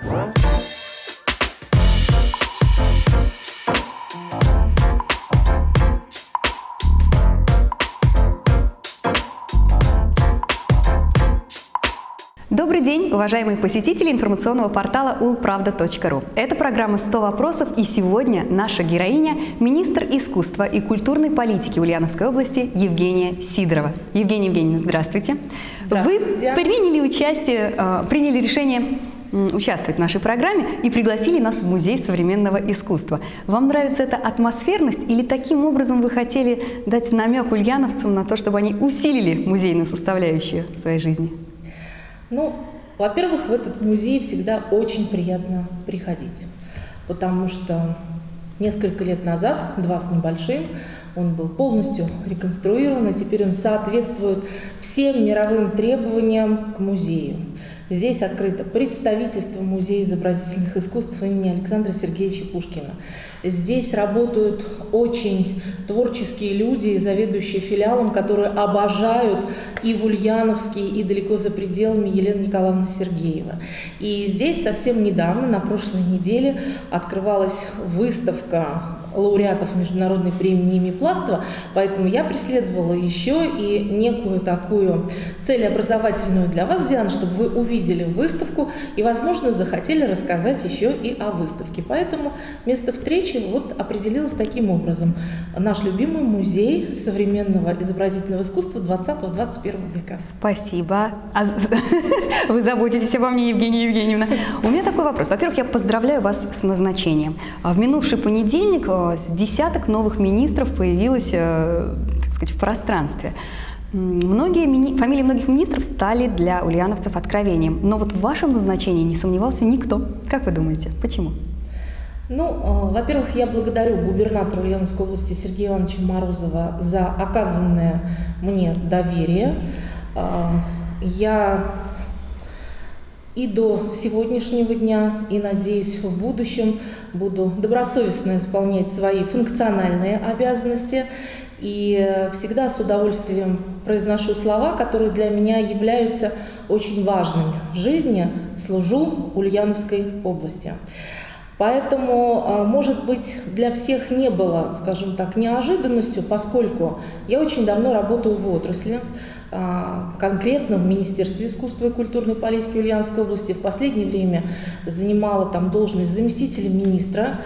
Добрый день, уважаемые посетители информационного портала ulpravda.ru. Это программа «100 вопросов» и сегодня наша героиня – министр искусства и культурной политики Ульяновской области Евгения Сидорова. Евгения Евгеньевна, здравствуйте. Здравствуйте. Вы приняли участие, э, приняли решение участвовать в нашей программе и пригласили нас в Музей современного искусства. Вам нравится эта атмосферность или таким образом вы хотели дать намек ульяновцам на то, чтобы они усилили музейную составляющую своей жизни? Ну, во-первых, в этот музей всегда очень приятно приходить, потому что несколько лет назад, два с небольшим, он был полностью реконструирован, и теперь он соответствует всем мировым требованиям к музею. Здесь открыто представительство Музея изобразительных искусств имени Александра Сергеевича Пушкина. Здесь работают очень творческие люди, заведующие филиалом, которые обожают и в Ульяновске, и далеко за пределами Елена Николаевна Сергеева. И здесь совсем недавно, на прошлой неделе, открывалась выставка лауреатов Международной премии имени Пластова, поэтому я преследовала еще и некую такую цель образовательную для вас, Диана, чтобы вы увидели выставку и, возможно, захотели рассказать еще и о выставке. Поэтому место встречи вот определилось таким образом. Наш любимый музей современного изобразительного искусства 20-21 века. Спасибо. А вы заботитесь обо мне, Евгения Евгеньевна. У меня такой вопрос. Во-первых, я поздравляю вас с назначением. А В минувший понедельник э, с десяток новых министров появилось, э, так сказать, в пространстве. Многие мини- фамилии многих министров стали для ульяновцев откровением. Но вот в вашем назначении не сомневался никто. Как вы думаете, почему? Ну, э, во-первых, я благодарю губернатора Ульяновской области Сергея Ивановича Морозова за оказанное мне доверие. Э, Я и до сегодняшнего дня, и, надеюсь, в будущем буду добросовестно исполнять свои функциональные обязанности и э, всегда с удовольствием произношу слова, которые для меня являются очень важными в жизни. Служу Ульяновской области. Поэтому, а, может быть, для всех не было, скажем так, неожиданностью, поскольку я очень давно работаю в отрасли, конкретно в Министерстве искусства и культурной политики Ульяновской области. В последнее время занимала там должность заместителя министра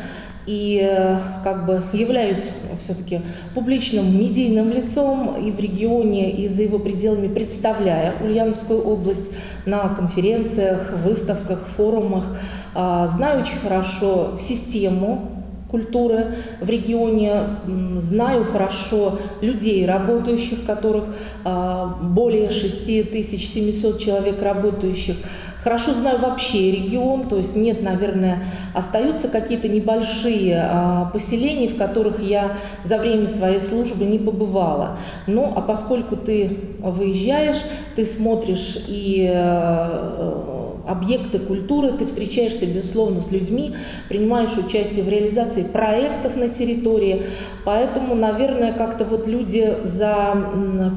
и э, как бы являюсь все-таки публичным медийным лицом и в регионе, и за его пределами представляя Ульяновскую область на конференциях, выставках, форумах. А, Знаю очень хорошо систему культуры в регионе, знаю хорошо людей, работающих, которых а, более 6700 человек работающих. Хорошо знаю вообще регион, то есть нет, наверное, остаются какие-то небольшие а, поселения, в которых я за время своей службы не побывала. Ну, а поскольку ты выезжаешь, ты смотришь и э, объекты культуры, ты встречаешься, безусловно, с людьми, принимаешь участие в реализации проектов на территории. Поэтому, наверное, как-то вот люди за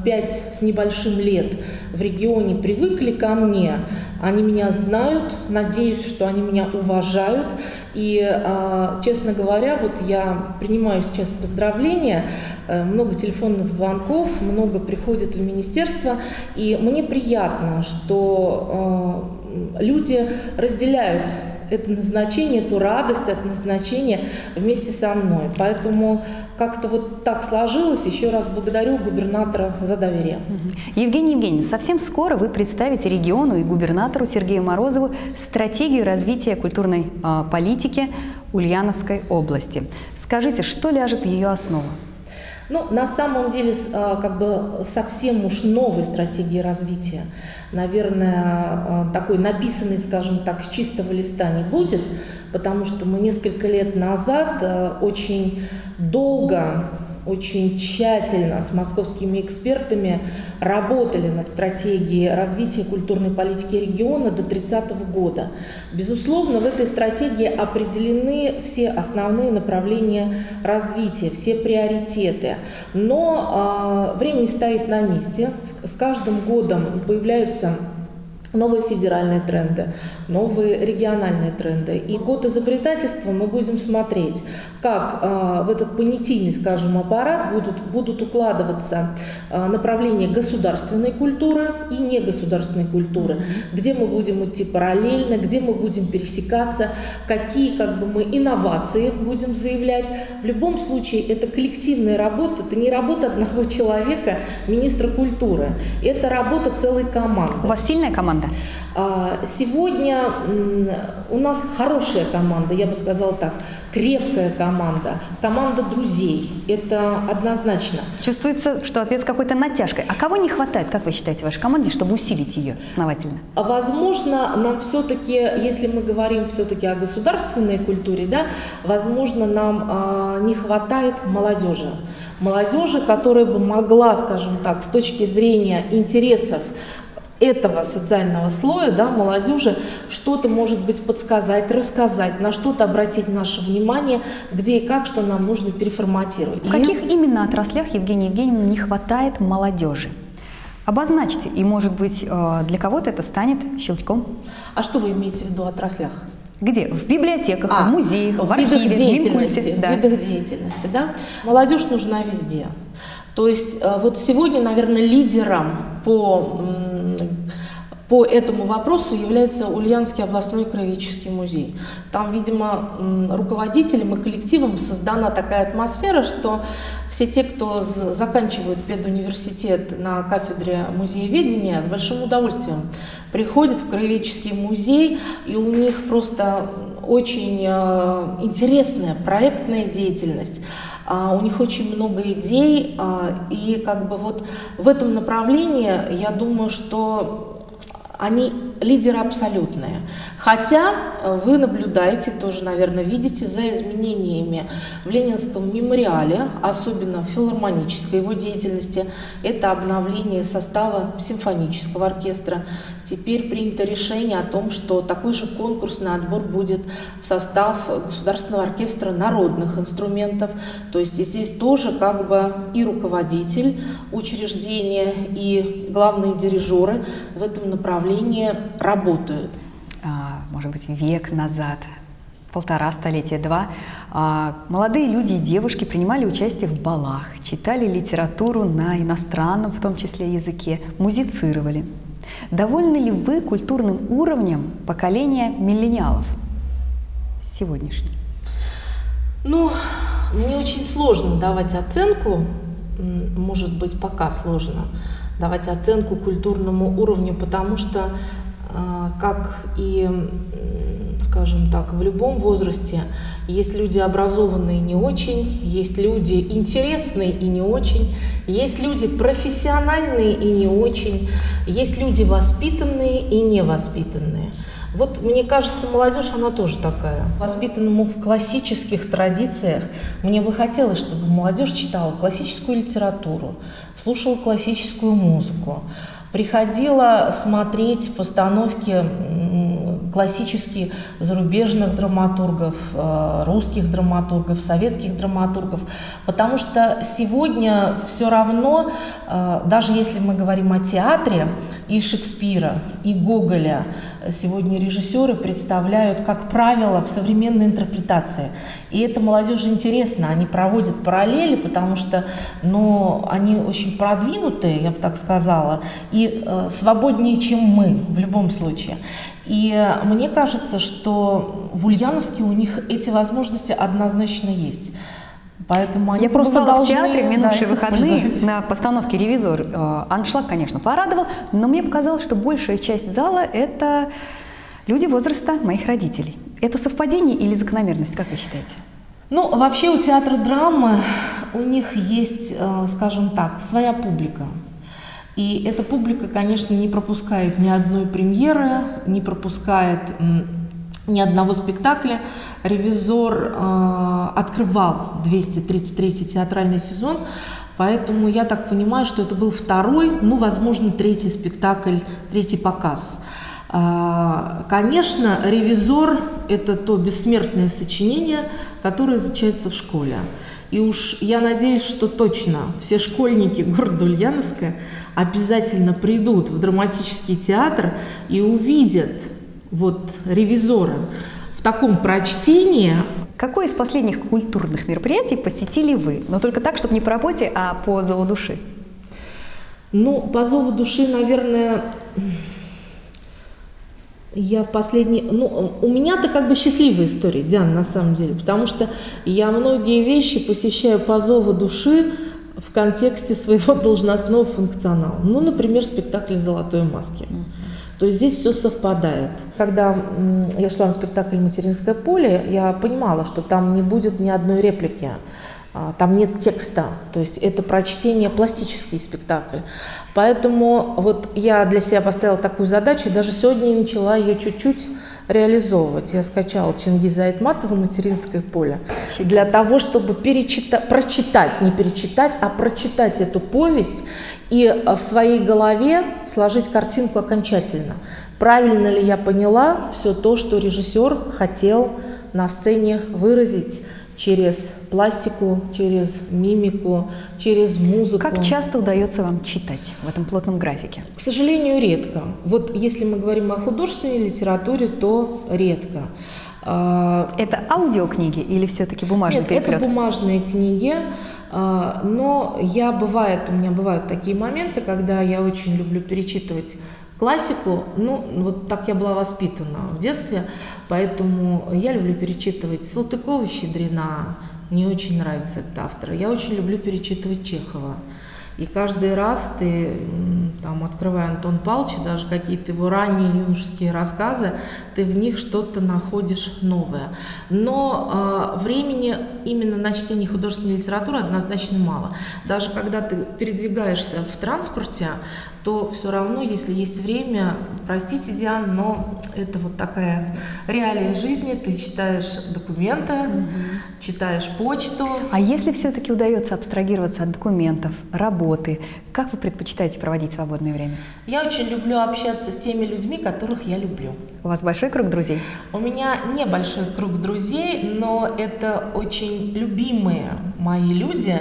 пять с небольшим лет в регионе привыкли ко мне, они меня знают, надеюсь, что они меня уважают. И, а, честно говоря, вот я принимаю сейчас поздравления, э, много телефонных звонков, много приходит в министерство, и мне приятно, что э, люди разделяют это назначение, эту радость от назначения вместе со мной. Поэтому как-то вот так сложилось. Еще раз благодарю губернатора за доверие. Евгения Евгеньевна, совсем скоро вы представите региону и губернатору Сергею Морозову стратегию развития культурной а, политики Ульяновской области. Скажите, что ляжет в ее основу? Ну, на самом деле, а, как бы совсем уж новой стратегии развития, наверное, а, такой написанной, скажем так, с чистого листа не будет, потому что мы несколько лет назад а, очень долго очень тщательно с московскими экспертами работали над стратегией развития культурной политики региона до 30 года. Безусловно, в этой стратегии определены все основные направления развития, все приоритеты. Но э, время не стоит на месте. С каждым годом появляются новые федеральные тренды, новые региональные тренды. И год изобретательства мы будем смотреть, как э, в этот понятийный, скажем, аппарат будут, будут укладываться э, направления государственной культуры и негосударственной культуры, где мы будем идти параллельно, где мы будем пересекаться, какие как бы мы инновации будем заявлять. В любом случае это коллективная работа, это не работа одного человека, министра культуры, это работа целой команды. У вас сильная команда? Команда? А, сегодня у нас хорошая команда, я бы сказала так, крепкая команда, команда друзей. Это однозначно. Чувствуется, что ответ с какой-то натяжкой. А кого не хватает, как вы считаете, вашей команде, чтобы усилить ее основательно? Возможно, нам все-таки, если мы говорим все-таки о государственной культуре, да, возможно, нам а, не хватает молодежи молодежи, которая бы могла, скажем так, с точки зрения интересов этого социального слоя, да, молодежи, что-то, может быть, подсказать, рассказать, на что-то обратить наше внимание, где и как, что нам нужно переформатировать. В каких именно отраслях, Евгения Евгеньевна, не хватает молодежи? Обозначьте, и, может быть, э, для кого-то это станет щелчком. А что вы имеете в виду отраслях? Где? В библиотеках, а, в музеях, в, в архиве, видах деятельности, в, да. видах деятельности, да. Молодежь нужна везде. То есть э, вот сегодня, наверное, лидером по по этому вопросу является Ульяновский областной краеведческий музей. Там, видимо, руководителям и коллективам создана такая атмосфера, что все те, кто заканчивают педуниверситет на кафедре музееведения, с большим удовольствием приходят в краеведческий музей, и у них просто очень э, интересная проектная деятельность. А, у них очень много идей, а, и как бы вот в этом направлении я думаю, что они лидеры абсолютные. Хотя э, вы наблюдаете, тоже, наверное, видите за изменениями в Ленинском мемориале, особенно в филармонической его деятельности, это обновление состава симфонического оркестра. Теперь принято решение о том, что такой же конкурсный отбор будет в состав Государственного оркестра народных инструментов. То есть здесь тоже как бы и руководитель учреждения, и главные дирижеры в этом направлении работают. А, может быть, век назад полтора столетия, два, а, молодые люди и девушки принимали участие в балах, читали литературу на иностранном, в том числе языке, музицировали. Довольны ли вы культурным уровнем поколения миллениалов сегодняшним? Ну, мне очень сложно давать оценку, может быть, пока сложно давать оценку культурному уровню, потому что, как и, скажем так, в любом возрасте, есть люди образованные не очень, есть люди интересные и не очень, есть люди профессиональные и не очень, есть люди воспитанные и невоспитанные. Вот мне кажется, молодежь, она тоже такая. Воспитанному в классических традициях, мне бы хотелось, чтобы молодежь читала классическую литературу, слушала классическую музыку, приходила смотреть постановки классические зарубежных драматургов, э, русских драматургов, советских драматургов, потому что сегодня все равно, э, даже если мы говорим о театре, и Шекспира, и Гоголя, сегодня режиссеры представляют, как правило, в современной интерпретации. И это молодежи интересно, они проводят параллели, потому что ну, они очень продвинутые, я бы так сказала, и э, свободнее, чем мы в любом случае. И мне кажется, что в Ульяновске у них эти возможности однозначно есть. Поэтому они Я просто была в театре в минувшие да, выходные на постановке «Ревизор». Э, аншлаг, конечно, порадовал, но мне показалось, что большая часть зала – это люди возраста моих родителей. Это совпадение или закономерность, как вы считаете? Ну, вообще у театра драмы у них есть, э, скажем так, своя публика. И эта публика, конечно, не пропускает ни одной премьеры, не пропускает ни одного спектакля. «Ревизор» э, открывал 233-й театральный сезон, поэтому я так понимаю, что это был второй, ну, возможно, третий спектакль, третий показ. Конечно, «Ревизор» — это то бессмертное сочинение, которое изучается в школе. И уж я надеюсь, что точно все школьники города Ульяновска обязательно придут в драматический театр и увидят вот ревизора в таком прочтении. Какое из последних культурных мероприятий посетили вы? Но только так, чтобы не по работе, а по зову души. Ну, по зову души, наверное, я в последний... Ну, у меня-то как бы счастливая история, Диана, на самом деле, потому что я многие вещи посещаю по зову души в контексте своего должностного функционала. Ну, например, спектакль «Золотой маски». То есть здесь все совпадает. Когда я шла на спектакль «Материнское поле», я понимала, что там не будет ни одной реплики. А, там нет текста, то есть это прочтение, пластический спектакль. Поэтому вот я для себя поставила такую задачу, и даже сегодня начала ее чуть-чуть реализовывать. Я скачала Чингиза Айтматова «Материнское поле» для того, чтобы перечитать, прочитать, не перечитать, а прочитать эту повесть и в своей голове сложить картинку окончательно. Правильно ли я поняла все то, что режиссер хотел на сцене выразить? Через пластику, через мимику, через музыку. Как часто удается вам читать в этом плотном графике? К сожалению, редко. Вот если мы говорим о художественной литературе, то редко. А, это аудиокниги или все-таки бумажные Нет, это бумажные книги, а, но я бывает, у меня бывают такие моменты, когда я очень люблю перечитывать классику, ну, вот так я была воспитана в детстве, поэтому я люблю перечитывать Салтыкова, Щедрина, мне очень нравится этот автор. Я очень люблю перечитывать Чехова. И каждый раз ты, там, открывая Антон Павловича, даже какие-то его ранние юношеские рассказы, ты в них что-то находишь новое. Но э, времени именно на чтение художественной литературы однозначно мало. Даже когда ты передвигаешься в транспорте, то все равно, если есть время, простите, Диан, но это вот такая реалия жизни, ты читаешь документы, угу. читаешь почту. А если все-таки удается абстрагироваться от документов, работы, как вы предпочитаете проводить свободное время? Я очень люблю общаться с теми людьми, которых я люблю. У вас большой круг друзей? У меня небольшой круг друзей, но это очень любимые мои люди,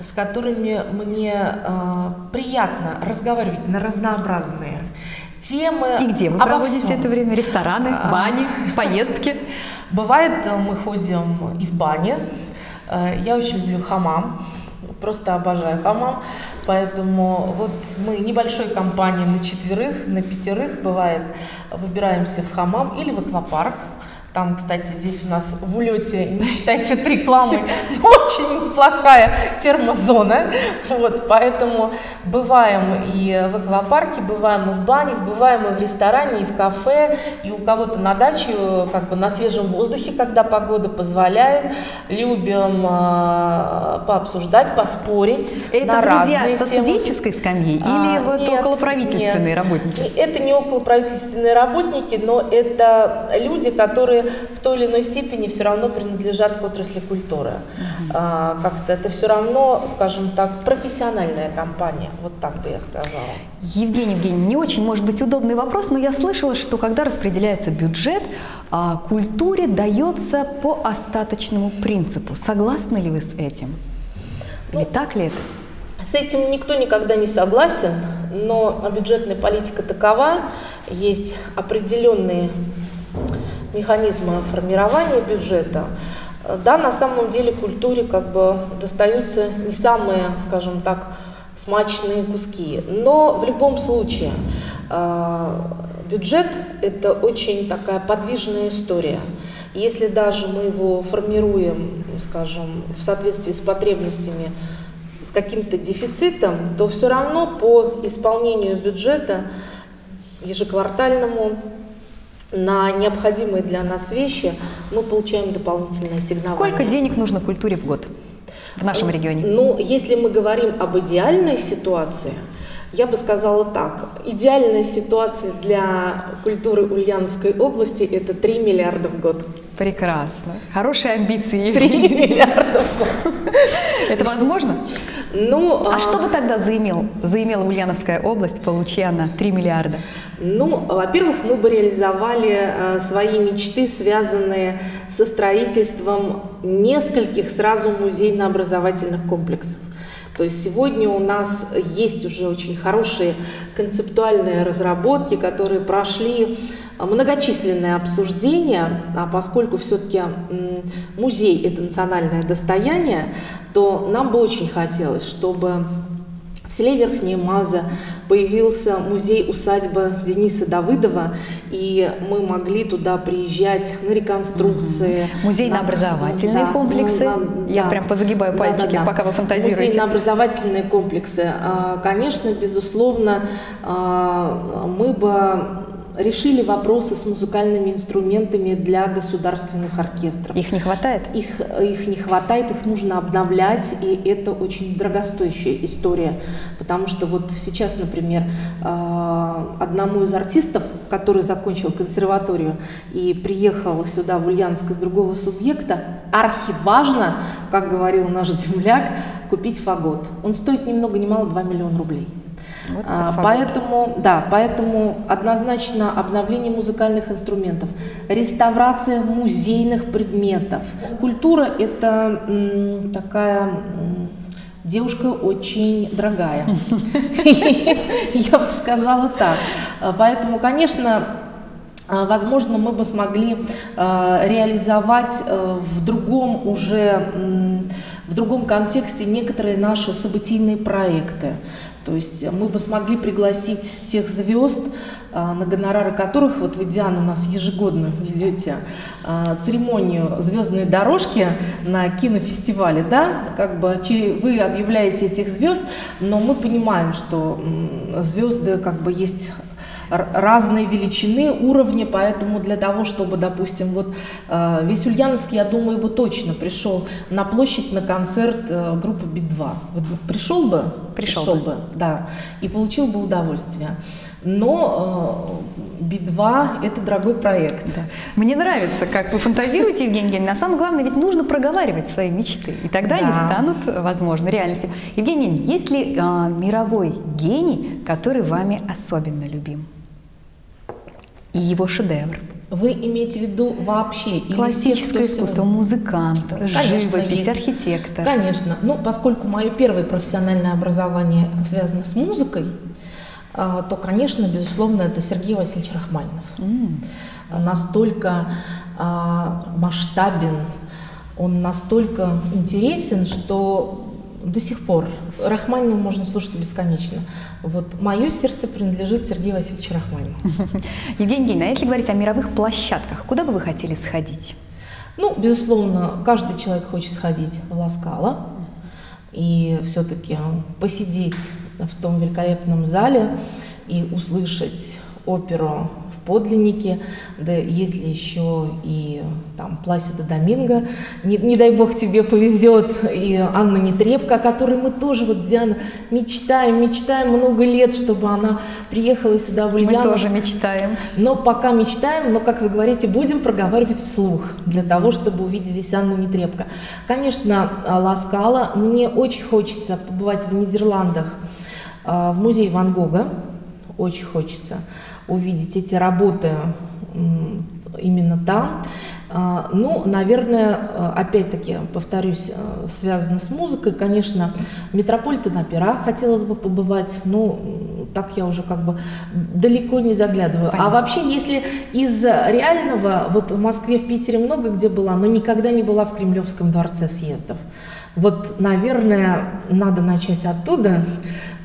с которыми мне э, приятно разговаривать на разнообразные темы. И где вы проводите всем. это время? Рестораны, а. бани, поездки? Бывает, э, мы ходим и в бане. Э, я очень люблю хамам просто обожаю хамам, поэтому вот мы небольшой компанией на четверых, на пятерых бывает выбираемся в хамам или в аквапарк, там, кстати, здесь у нас в улете, не считайте это рекламой, очень плохая термозона. Вот, поэтому бываем и в аквапарке, бываем и в банях, бываем и в ресторане, и в кафе, и у кого-то на даче, как бы на свежем воздухе, когда погода позволяет. Любим э, пообсуждать, поспорить это, на друзья, разные со темы. студенческой скамьи а, или вот нет, околоправительственные нет. работники? Это не околоправительственные работники, но это люди, которые в той или иной степени все равно принадлежат к отрасли культуры. Угу. А, как-то это все равно, скажем так, профессиональная компания, вот так бы я сказала. Евгений Евгений, не очень может быть удобный вопрос, но я слышала, что когда распределяется бюджет, а, культуре дается по остаточному принципу. Согласны ли вы с этим? Или ну, так ли это? С этим никто никогда не согласен, но бюджетная политика такова, есть определенные механизмы формирования бюджета, да, на самом деле культуре как бы достаются не самые, скажем так, смачные куски. Но в любом случае э, бюджет – это очень такая подвижная история. Если даже мы его формируем, скажем, в соответствии с потребностями, с каким-то дефицитом, то все равно по исполнению бюджета ежеквартальному на необходимые для нас вещи мы получаем дополнительное сигнал. Сколько денег нужно культуре в год в нашем регионе? Ну, если мы говорим об идеальной ситуации, я бы сказала так. Идеальная ситуация для культуры Ульяновской области – это 3 миллиарда в год. Прекрасно. Хорошие амбиции. 3 миллиарда в год. Это возможно? Ну, а, а что бы тогда заимел, заимела Ульяновская область, получи она 3 миллиарда? Ну, во-первых, мы бы реализовали э, свои мечты, связанные со строительством нескольких сразу музейно-образовательных комплексов. То есть сегодня у нас есть уже очень хорошие концептуальные разработки, которые прошли многочисленные обсуждения, а поскольку все-таки музей – это национальное достояние, то нам бы очень хотелось, чтобы в селе Верхняя Маза появился музей-усадьба Дениса Давыдова, и мы могли туда приезжать на реконструкции. Музейно-образовательные на, комплексы. На, Я да, прям позагибаю пальчики, да, да, да. пока вы фантазируете. Музейно-образовательные комплексы. А, конечно, безусловно, а, мы бы решили вопросы с музыкальными инструментами для государственных оркестров. Их не хватает? Их, их не хватает, их нужно обновлять, и это очень дорогостоящая история, потому что вот сейчас, например, а, одному из артистов, который закончил консерваторию и приехал сюда, в Ульяновск, из другого субъекта, архиважно, как говорил наш земляк, купить фагот. Он стоит ни много ни мало 2 миллиона рублей. Вот а, поэтому, да, поэтому однозначно обновление музыкальных инструментов, реставрация музейных предметов. Культура – это м, такая м, девушка очень дорогая. Я бы сказала так. Поэтому, конечно, Возможно, мы бы смогли реализовать в другом уже в другом контексте некоторые наши событийные проекты. То есть мы бы смогли пригласить тех звезд, а, на гонорары которых, вот вы, Диана, у нас ежегодно ведете а, церемонию «Звездные дорожки» на кинофестивале, да, как бы вы объявляете этих звезд, но мы понимаем, что звезды как бы есть разной величины, уровня, поэтому для того, чтобы, допустим, вот э, весь Ульяновск, я думаю, бы точно пришел на площадь на концерт э, группы Би-2. Вот пришел бы? Пришел, пришел бы. бы, да, и получил бы удовольствие. Но э, Би-2 – это дорогой проект. Да. Мне нравится, как вы фантазируете, Евгений Евгеньевна. На самом главное, ведь нужно проговаривать свои мечты, и тогда да. они станут, возможно, реальностью. Евгений, есть ли э, мировой гений, который вами особенно любим? И его шедевр. Вы имеете в виду вообще? Классическое тех, искусство, все... музыкант, Конечно, живопись, есть. архитектор. Конечно. Ну, поскольку мое первое профессиональное образование связано с музыкой, а, то, конечно, безусловно, это Сергей Васильевич Рахманинов. Mm. Настолько а, масштабен, он настолько интересен, что до сих пор. Рахманинова можно слушать бесконечно. Вот мое сердце принадлежит Сергею Васильевичу Рахманинову. Евгения Евгеньевна, а если говорить о мировых площадках, куда бы вы хотели сходить? Ну, безусловно, каждый человек хочет сходить в Ласкало и все-таки посидеть в том великолепном зале и услышать оперу подлинники, да если еще и там Пласида Доминго, не, не дай бог тебе повезет, и Анна Нетребко, о которой мы тоже, вот Диана, мечтаем, мечтаем много лет, чтобы она приехала сюда в Ульяновск. Мы тоже мечтаем. Но пока мечтаем, но, как вы говорите, будем проговаривать вслух, для того, чтобы увидеть здесь Анну Нетребко. Конечно, Ласкала, мне очень хочется побывать в Нидерландах, а, в музее Ван Гога, очень хочется увидеть эти работы именно там. А, ну, наверное, опять-таки, повторюсь, э, связано с музыкой. Конечно, Метрополитен опера хотелось бы побывать, но так я уже как бы далеко не заглядываю. А Понятно. А вообще, если из реального, вот в Москве, в Питере много где была, но никогда не была в Кремлевском дворце съездов. Вот, наверное, надо начать оттуда,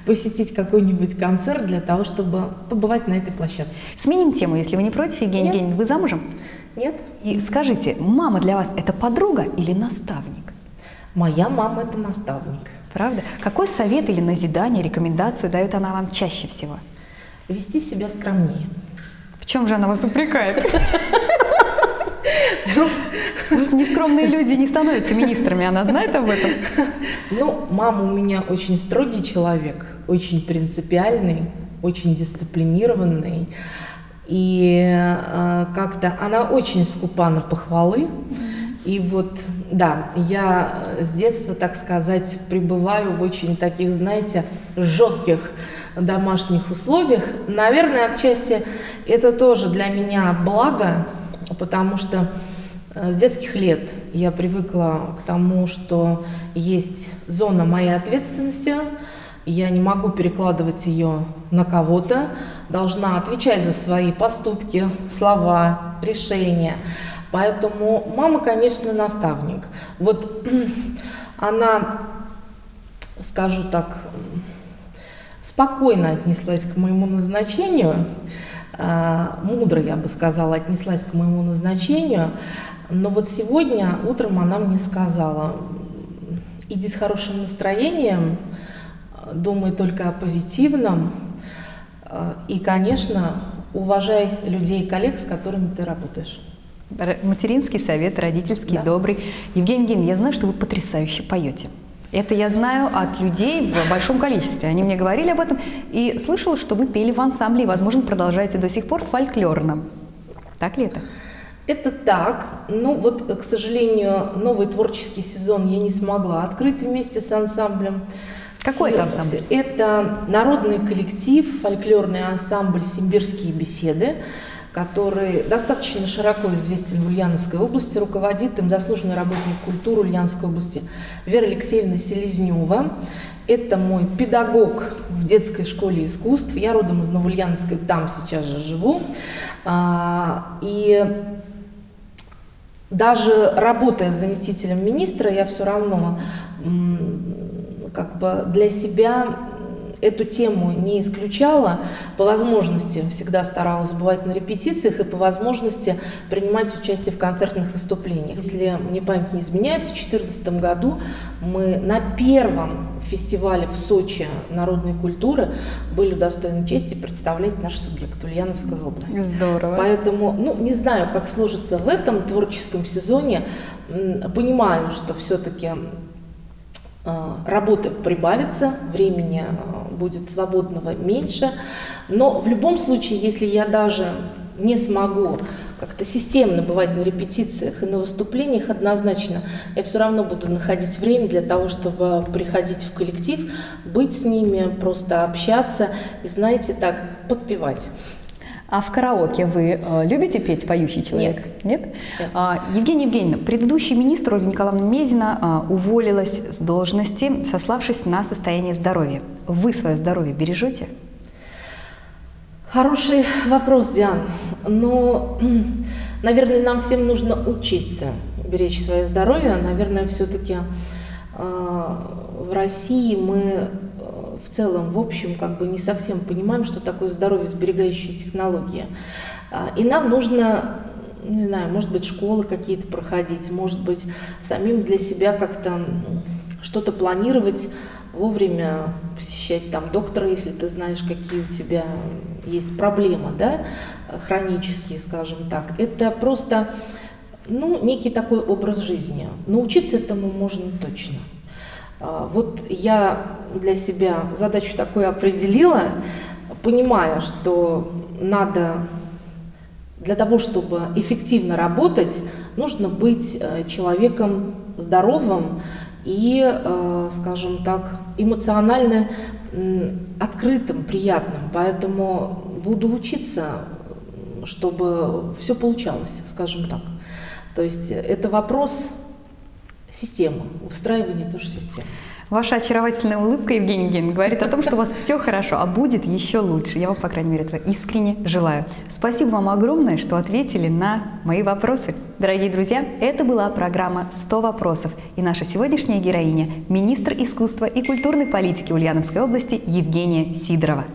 посетить какой-нибудь концерт для того, чтобы побывать на этой площадке. Сменим тему, если вы не против, Евгений Евгеньевна. Вы замужем? Нет. И скажите, мама для вас это подруга или наставник? Моя мама это наставник. Правда? Какой совет или назидание, рекомендацию дает она вам чаще всего? Вести себя скромнее. В чем же она вас упрекает? Нескромные люди не становятся министрами, она знает об этом? Ну, мама у меня очень строгий человек, очень принципиальный, очень дисциплинированный. И э, как-то она очень скупа на похвалы. И вот, да, я с детства, так сказать, пребываю в очень таких, знаете, жестких домашних условиях. Наверное, отчасти это тоже для меня благо, потому что с детских лет я привыкла к тому, что есть зона моей ответственности, я не могу перекладывать ее на кого-то, должна отвечать за свои поступки, слова, решения. Поэтому мама, конечно, наставник. Вот она, скажу так, спокойно отнеслась к моему назначению, а, мудро, я бы сказала, отнеслась к моему назначению, но вот сегодня утром она мне сказала, иди с хорошим настроением, думай только о позитивном а, и, конечно, уважай людей и коллег, с которыми ты работаешь. Материнский совет, родительский, да. добрый. Евгений Евгеньевич, я знаю, что вы потрясающе поете. Это я знаю от людей в большом количестве. Они мне говорили об этом. И слышала, что вы пели в ансамбле и, возможно, продолжаете до сих пор в фольклорном. Так ли это? Это так. Ну вот, к сожалению, новый творческий сезон я не смогла открыть вместе с ансамблем. Какой это ансамбль? Это народный коллектив, фольклорный ансамбль «Симбирские беседы» который достаточно широко известен в Ульяновской области, руководит им заслуженный работник культуры Ульяновской области Вера Алексеевна Селезнева. Это мой педагог в детской школе искусств. Я родом из Новоульяновской, там сейчас же живу. А, и даже работая заместителем министра, я все равно как бы для себя эту тему не исключала, по возможности всегда старалась бывать на репетициях и по возможности принимать участие в концертных выступлениях. Если мне память не изменяет, в 2014 году мы на первом фестивале в Сочи народной культуры были удостоены чести представлять наш субъект Ульяновская область. Здорово. Поэтому, ну, не знаю, как сложится в этом творческом сезоне. Понимаю, что все-таки работы прибавится, времени э, будет свободного меньше. Но в любом случае, если я даже не смогу как-то системно бывать на репетициях и на выступлениях однозначно, я все равно буду находить время для того, чтобы приходить в коллектив, быть с ними, просто общаться и, знаете, так, подпевать. А в караоке вы э, любите петь «Поющий человек»? Нет. Нет? Нет. А, Евгения Евгеньевна, предыдущий министр Ольга Николаевна Мезина а, уволилась с должности, сославшись на состояние здоровья. Вы свое здоровье бережете? Хороший вопрос, Диан. Но, наверное, нам всем нужно учиться беречь свое здоровье. Наверное, все-таки э, в России мы в целом, в общем, как бы не совсем понимаем, что такое здоровье сберегающие технологии. А, и нам нужно, не знаю, может быть, школы какие-то проходить, может быть, самим для себя как-то что-то планировать, вовремя посещать там доктора, если ты знаешь, какие у тебя есть проблемы, да, хронические, скажем так. Это просто, ну, некий такой образ жизни. Научиться этому можно точно. А, вот я для себя задачу такую определила, понимая, что надо для того, чтобы эффективно работать, нужно быть э, человеком здоровым и, э, скажем так, эмоционально открытым, приятным. Поэтому буду учиться, чтобы все получалось, скажем так. То есть это вопрос системы, выстраивание тоже системы. Ваша очаровательная улыбка, Евгений Евгеньевич, говорит о том, что у вас все хорошо, а будет еще лучше. Я вам, по крайней мере, этого искренне желаю. Спасибо вам огромное, что ответили на мои вопросы. Дорогие друзья, это была программа «100 вопросов» и наша сегодняшняя героиня – министр искусства и культурной политики Ульяновской области Евгения Сидорова.